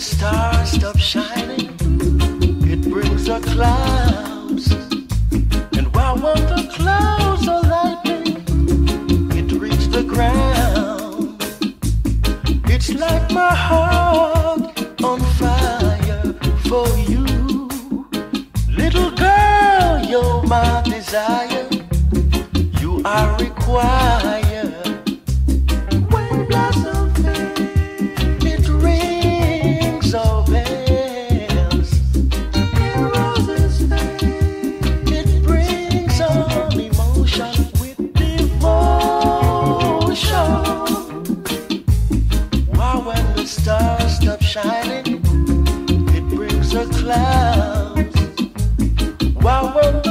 Stars stop shining, it brings the clouds. And while one the clouds are lightning, it reaches the ground. It's like my heart on fire for you. Little girl, you're my desire. You are required. Why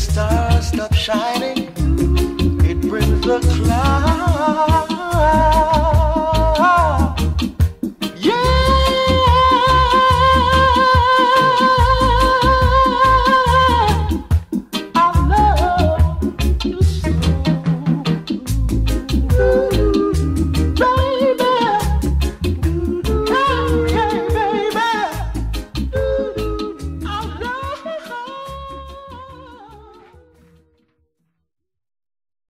stars stop shining.